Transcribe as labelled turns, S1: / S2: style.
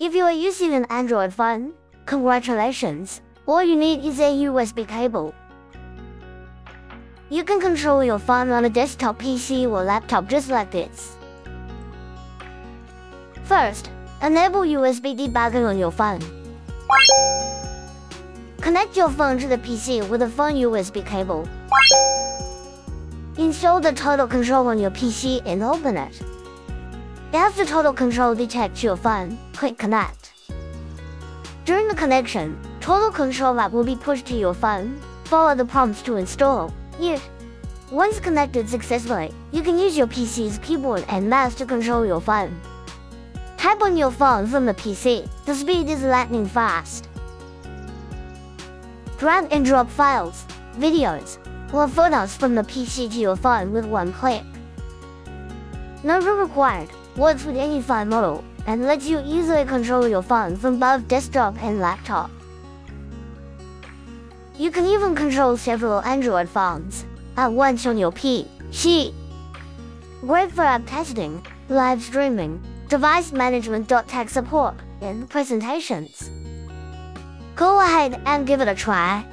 S1: If you are using an Android phone, congratulations. All you need is a USB cable. You can control your phone on a desktop PC or laptop just like this. First, enable USB debugging on your phone. Connect your phone to the PC with a phone USB cable. Install the Total Control on your PC and open it. After Total Control detects your phone, click Connect. During the connection, Total Control app will be pushed to your phone. Follow the prompts to install it. Once connected successfully, you can use your PC's keyboard and mouse to control your phone. Type on your phone from the PC. The speed is lightning fast. Drag and drop files, videos, or photos from the PC to your phone with one click. Room required, works with any phone model, and lets you easily control your phone from both desktop and laptop. You can even control several Android phones at once on your PC. Great for app testing, live streaming, device management. Tech support, and presentations. Go ahead and give it a try.